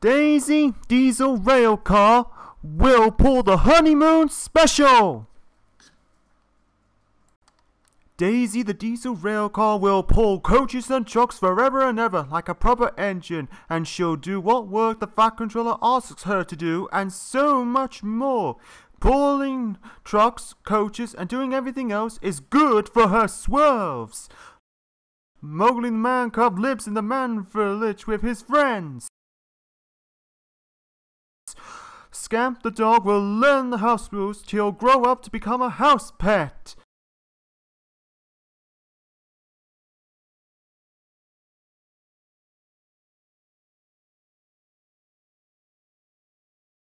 Daisy Diesel Rail Car will pull the honeymoon special. Daisy the diesel rail car will pull coaches and trucks forever and ever like a proper engine, and she'll do what work the Fat Controller asks her to do, and so much more. Pulling trucks, coaches, and doing everything else is good for her swerves. Mowgli the man cub lives in the man village with his friends. Scamp the dog will learn the house rules till he'll grow up to become a house pet.